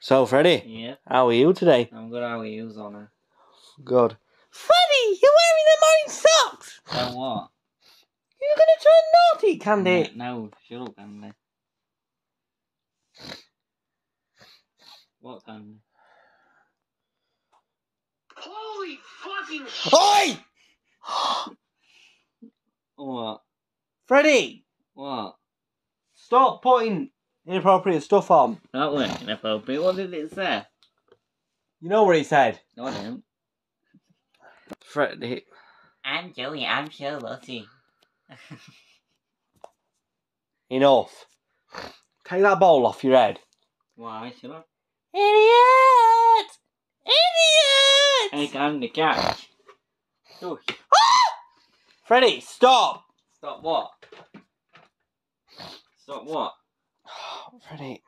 So, Freddie, Yeah. how are you today? I'm good. How are you, Zona? Good. Freddie, you're wearing them orange socks! So what? You're gonna turn naughty, Candy. No, shut up, Candy. What Candy? Holy fucking Oi! What? Freddie, What? stop putting inappropriate stuff on. That was inappropriate. What did it say? You know what he said. No, I didn't. Freddie. I'm Joey. I'm so lucky. Enough. Take that bowl off your head. Why should I? Idiot! Idiot! Hey, the catch. Shush. Oh. Freddie, stop! Stop what? Stop what? Freddie.